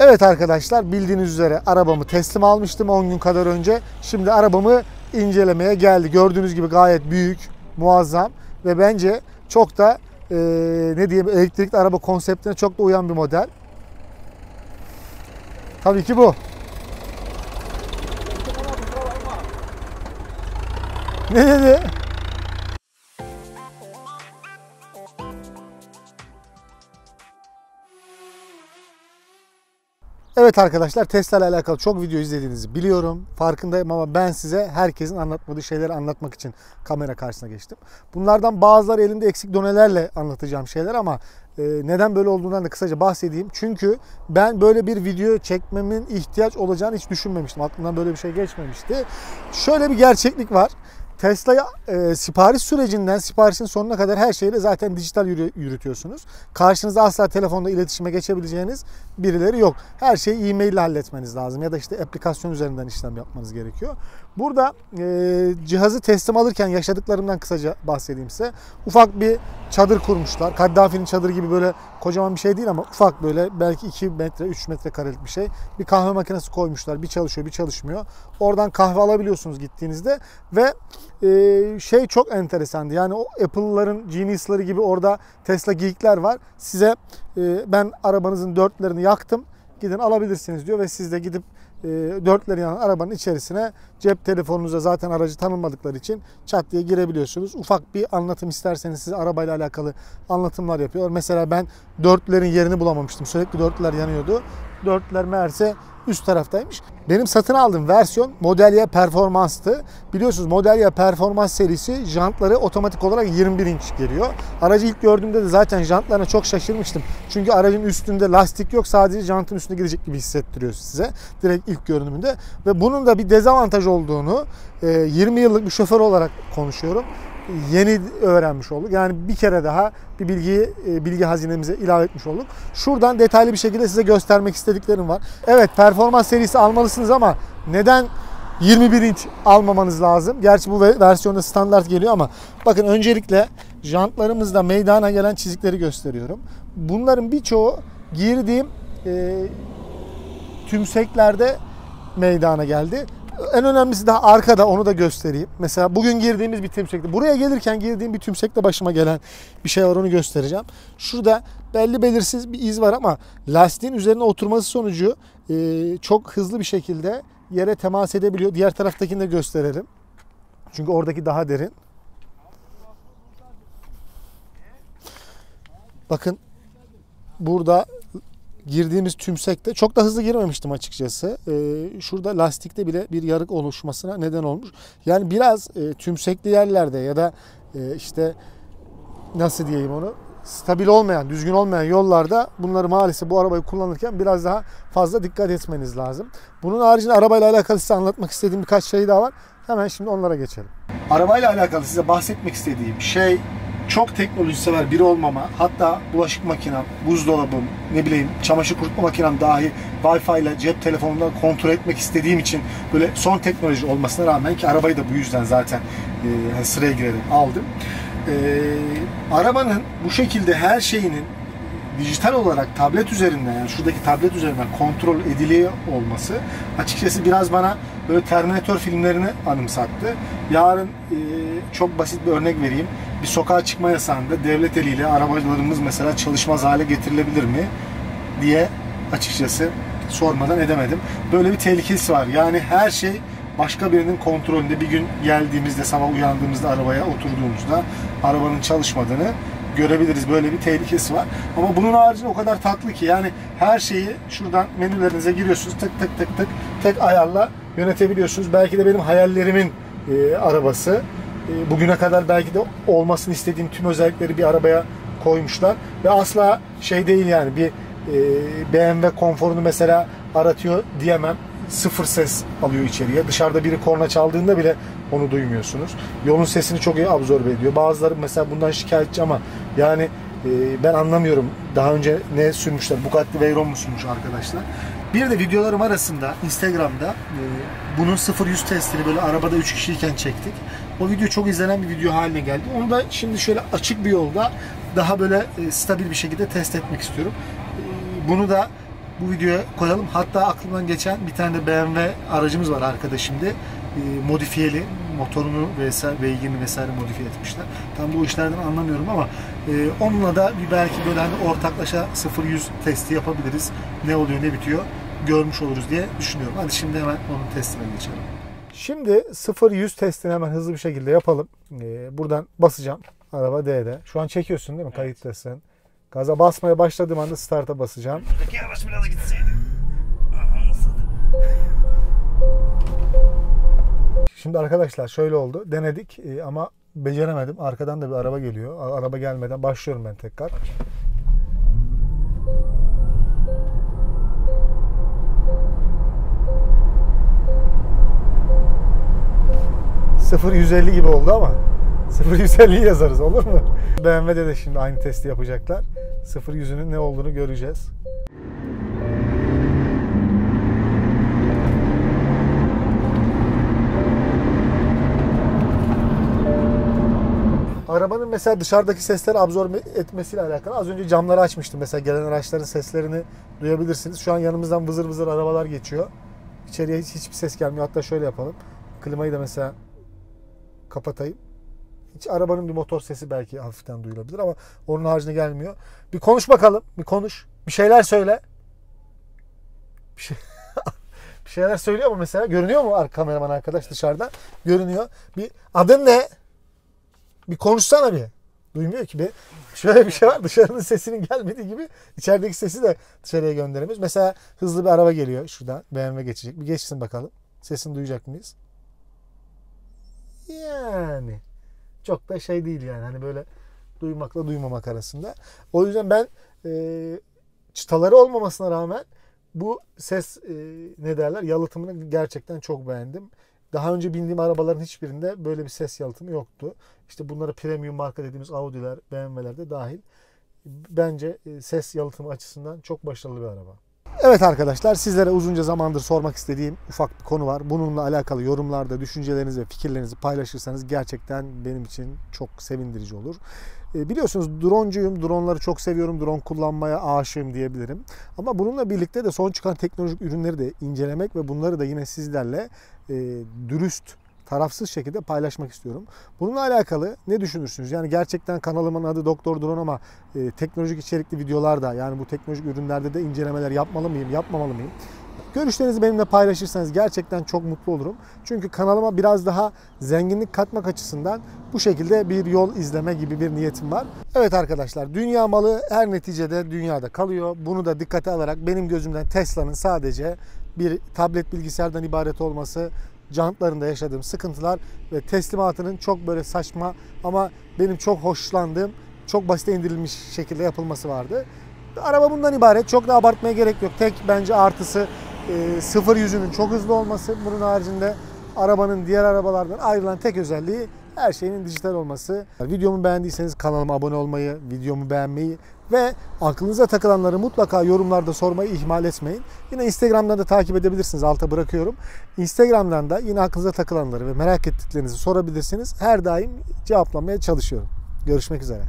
Evet arkadaşlar bildiğiniz üzere arabamı teslim almıştım 10 gün kadar önce. Şimdi arabamı incelemeye geldi. Gördüğünüz gibi gayet büyük, muazzam ve bence çok da e, ne diyeyim elektrikli araba konseptine çok da uyan bir model. Tabii ki bu. Ne dedi? Evet arkadaşlar Tesla ile alakalı çok video izlediğinizi biliyorum. Farkındayım ama ben size herkesin anlatmadığı şeyleri anlatmak için kamera karşısına geçtim. Bunlardan bazıları elimde eksik donelerle anlatacağım şeyler ama e, neden böyle olduğundan da kısaca bahsedeyim. Çünkü ben böyle bir video çekmemin ihtiyaç olacağını hiç düşünmemiştim. Aklımdan böyle bir şey geçmemişti. Şöyle bir gerçeklik var. Tesla'ya e, sipariş sürecinden siparişin sonuna kadar her şeyi zaten dijital yürü, yürütüyorsunuz. Karşınızda asla telefonda iletişime geçebileceğiniz birileri yok. Her şeyi e-mail ile halletmeniz lazım ya da işte aplikasyon üzerinden işlem yapmanız gerekiyor. Burada e, cihazı teslim alırken yaşadıklarımdan kısaca bahsedeyim size. Ufak bir çadır kurmuşlar. Kaddafi'nin çadırı gibi böyle kocaman bir şey değil ama ufak böyle belki 2 metre 3 metre karelik bir şey. Bir kahve makinesi koymuşlar. Bir çalışıyor bir çalışmıyor. Oradan kahve alabiliyorsunuz gittiğinizde ve e, şey çok enteresandı. Yani o Apple'ların Genius'ları gibi orada Tesla Geek'ler var. Size e, ben arabanızın dörtlerini yaktım. Gidin alabilirsiniz diyor ve siz de gidip dörtleri yanan arabanın içerisine cep telefonunuza zaten aracı tanınmadıkları için çat diye girebiliyorsunuz. Ufak bir anlatım isterseniz size arabayla alakalı anlatımlar yapıyor. Mesela ben dörtlerin yerini bulamamıştım. Sürekli dörtler yanıyordu. Dörtler meğerse üst taraftaymış. Benim satın aldığım versiyon Model Y Performance'tı. Biliyorsunuz Model Y Performans serisi jantları otomatik olarak 21 inç geliyor. Aracı ilk gördüğümde de zaten jantlarına çok şaşırmıştım. Çünkü aracın üstünde lastik yok sadece jantın üstünde gidecek gibi hissettiriyor size. Direkt ilk görünümünde. Ve bunun da bir dezavantaj olduğunu 20 yıllık bir şoför olarak konuşuyorum yeni öğrenmiş olduk. Yani bir kere daha bir bilgiyi bilgi hazinemize ilave etmiş olduk. Şuradan detaylı bir şekilde size göstermek istediklerim var. Evet performans serisi almalısınız ama neden 21 inç almamanız lazım? Gerçi bu versiyonda standart geliyor ama bakın öncelikle jantlarımızda meydana gelen çizikleri gösteriyorum. Bunların birçoğu girdiğim e, tümseklerde meydana geldi en önemlisi daha arkada onu da göstereyim. Mesela bugün girdiğimiz bir tümsekte. Buraya gelirken girdiğim bir tümsekte başıma gelen bir şey var onu göstereceğim. Şurada belli belirsiz bir iz var ama lastiğin üzerine oturması sonucu e, çok hızlı bir şekilde yere temas edebiliyor. Diğer taraftakini de gösterelim. Çünkü oradaki daha derin. Bakın burada girdiğimiz tümsekte çok da hızlı girmemiştim açıkçası. E, şurada lastikte bile bir yarık oluşmasına neden olmuş. Yani biraz e, tümsekli yerlerde ya da e, işte nasıl diyeyim onu stabil olmayan, düzgün olmayan yollarda bunları maalesef bu arabayı kullanırken biraz daha fazla dikkat etmeniz lazım. Bunun haricinde arabayla alakalı size anlatmak istediğim birkaç şey daha var. Hemen şimdi onlara geçelim. Arabayla alakalı size bahsetmek istediğim şey çok teknoloji sever biri olmama, hatta bulaşık makinem, buzdolabım, ne bileyim çamaşır kurutma makinem dahi Wi-Fi ile cep telefonundan kontrol etmek istediğim için böyle son teknoloji olmasına rağmen ki arabayı da bu yüzden zaten e, sıraya girerek aldım. E, arabanın bu şekilde her şeyinin dijital olarak tablet üzerinden yani şuradaki tablet üzerinden kontrol ediliyor olması açıkçası biraz bana böyle Terminator filmlerini anımsattı. Yarın e, çok basit bir örnek vereyim. Bir sokağa çıkma yasağında devlet eliyle arabalarımız mesela çalışmaz hale getirilebilir mi diye açıkçası sormadan edemedim. Böyle bir tehlikesi var. Yani her şey başka birinin kontrolünde bir gün geldiğimizde sabah uyandığımızda arabaya oturduğumuzda arabanın çalışmadığını görebiliriz. Böyle bir tehlikesi var. Ama bunun haricinde o kadar tatlı ki yani her şeyi şuradan menülerinize giriyorsunuz. Tık tık tık tık tek ayarla yönetebiliyorsunuz. Belki de benim hayallerimin e, arabası. E, bugüne kadar belki de olmasını istediğim tüm özellikleri bir arabaya koymuşlar. Ve asla şey değil yani bir e, BMW konforunu mesela aratıyor diyemem. Sıfır ses alıyor içeriye. Dışarıda biri korna çaldığında bile onu duymuyorsunuz. Yolun sesini çok iyi absorbe ediyor. Bazıları mesela bundan şikayetçi ama yani e, ben anlamıyorum. Daha önce ne sürmüşler? Bugatti Veyron mu sürmüş arkadaşlar? Bir de videolarım arasında Instagram'da e, bunun 0-100 testini böyle arabada 3 kişiyken çektik. O video çok izlenen bir video haline geldi. Onu da şimdi şöyle açık bir yolda daha böyle e, stabil bir şekilde test etmek istiyorum. E, bunu da bu videoya koyalım. Hatta aklımdan geçen bir tane de BMW aracımız var arkada şimdi. E, modifiyeli motorunu vesaire beygirini vesaire modifiye etmişler. Tam bu işlerden anlamıyorum ama e, onunla da bir belki böyle hani ortaklaşa 0-100 testi yapabiliriz. Ne oluyor ne bitiyor görmüş oluruz diye düşünüyorum. Hadi şimdi hemen onun testine geçelim. Şimdi 0-100 testini hemen hızlı bir şekilde yapalım. Ee, buradan basacağım. Araba D'de. Şu an çekiyorsun değil mi? Kayıttasın. Gaza basmaya başladığım anda start'a basacağım. Buradaki araç biraz gitseydi. Şimdi arkadaşlar şöyle oldu. Denedik e, ama beceremedim. Arkadan da bir araba geliyor. Araba gelmeden başlıyorum ben tekrar. Sıfır 150 gibi oldu ama 0 150 yazarız olur mu? BMW'de de şimdi aynı testi yapacaklar. 0 yüzünün ne olduğunu göreceğiz. Arabanın mesela dışarıdaki sesleri absorbe etmesiyle alakalı. Az önce camları açmıştım. Mesela gelen araçların seslerini duyabilirsiniz. Şu an yanımızdan vızır vızır arabalar geçiyor. İçeriye hiç, hiçbir ses gelmiyor. Hatta şöyle yapalım. Klimayı da mesela kapatayım. Hiç arabanın bir motor sesi belki hafiften duyulabilir ama onun haricinde gelmiyor. Bir konuş bakalım. Bir konuş. Bir şeyler söyle. Bir, şey... bir şeyler söylüyor mu mesela? Görünüyor mu kameraman arkadaş dışarıda? Görünüyor. Bir adın ne? Bir konuşsana bir. Duymuyor ki. Bir, şöyle bir şey var. Dışarının sesinin gelmediği gibi içerideki sesi de dışarıya gönderemiyoruz. Mesela hızlı bir araba geliyor şuradan. BMW geçecek. Bir geçsin bakalım. Sesini duyacak mıyız? Yani çok da şey değil yani hani böyle duymakla duymamak arasında. O yüzden ben e, çıtaları olmamasına rağmen bu ses e, ne derler yalıtımını gerçekten çok beğendim. Daha önce bindiğim arabaların hiçbirinde böyle bir ses yalıtımı yoktu. İşte bunlara premium marka dediğimiz Audi'ler, BMW'ler de dahil. Bence e, ses yalıtımı açısından çok başarılı bir araba. Evet arkadaşlar sizlere uzunca zamandır sormak istediğim ufak bir konu var. Bununla alakalı yorumlarda düşüncelerinizi ve fikirlerinizi paylaşırsanız gerçekten benim için çok sevindirici olur. E, biliyorsunuz droncuyum. Dronları çok seviyorum. Drone kullanmaya aşığım diyebilirim. Ama bununla birlikte de son çıkan teknolojik ürünleri de incelemek ve bunları da yine sizlerle e, dürüst tarafsız şekilde paylaşmak istiyorum. Bununla alakalı ne düşünürsünüz? Yani gerçekten kanalımın adı Doktor Drone ama e, teknolojik içerikli videolarda yani bu teknolojik ürünlerde de incelemeler yapmalı mıyım, yapmamalı mıyım? Görüşlerinizi benimle paylaşırsanız gerçekten çok mutlu olurum. Çünkü kanalıma biraz daha zenginlik katmak açısından bu şekilde bir yol izleme gibi bir niyetim var. Evet arkadaşlar dünya malı her neticede dünyada kalıyor. Bunu da dikkate alarak benim gözümden Tesla'nın sadece bir tablet bilgisayardan ibaret olması jantlarında yaşadığım sıkıntılar ve teslimatının çok böyle saçma ama benim çok hoşlandığım, çok basite indirilmiş şekilde yapılması vardı. Araba bundan ibaret. Çok da abartmaya gerek yok. Tek bence artısı e, sıfır yüzünün çok hızlı olması. Bunun haricinde arabanın diğer arabalardan ayrılan tek özelliği her şeyinin dijital olması. Videomu beğendiyseniz kanalıma abone olmayı, videomu beğenmeyi ve aklınıza takılanları mutlaka yorumlarda sormayı ihmal etmeyin. Yine Instagram'dan da takip edebilirsiniz. Alta bırakıyorum. Instagram'dan da yine aklınıza takılanları ve merak ettiklerinizi sorabilirsiniz. Her daim cevaplamaya çalışıyorum. Görüşmek üzere.